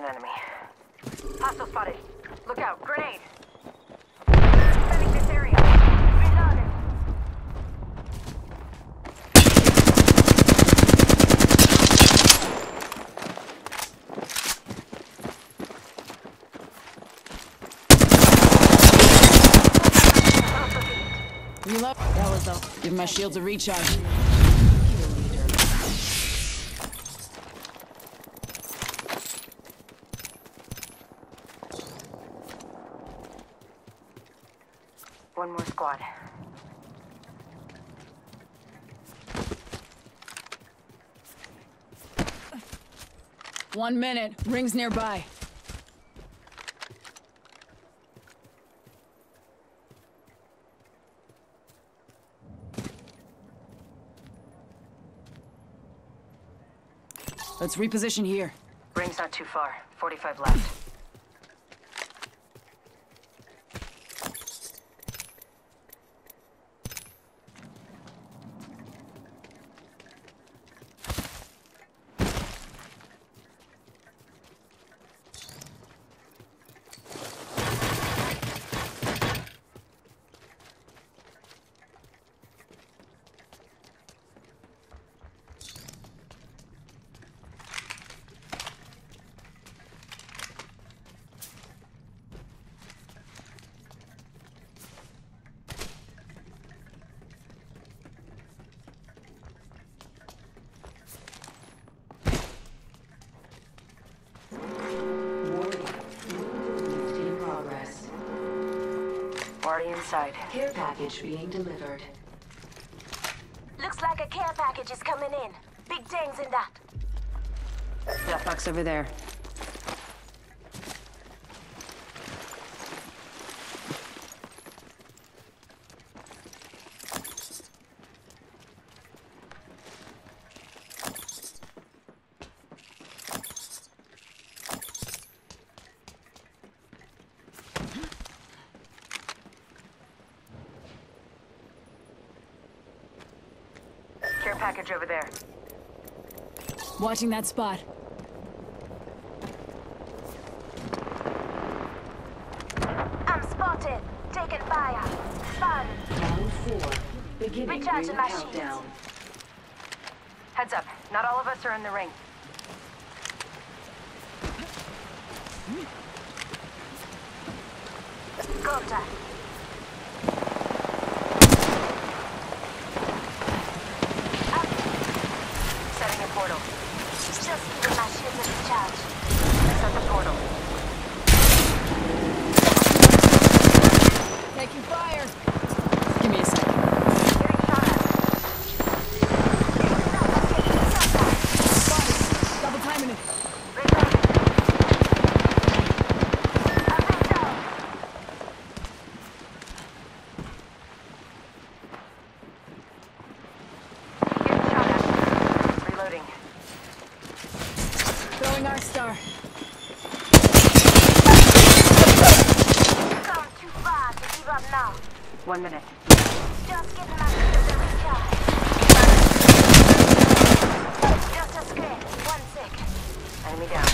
an enemy. Hostile spotted. Look out, grenade! That was all. Give my shields a recharge. One more squad. One minute. Rings nearby. Let's reposition here. Ring's not too far. 45 left. Already inside. Care package being delivered. Looks like a care package is coming in. Big things in that. That box over there. Package over there. Watching that spot. I'm spotted. Taking fire. Fun. Round four. Beginning Recharge ring my shields. Heads up. Not all of us are in the ring. Contact. One minute. Just giving my shields a recharge. Just a scrape. One sec. Enemy down.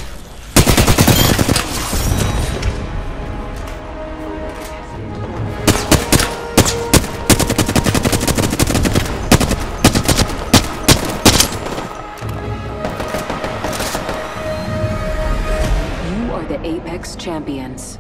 You are the Apex champions.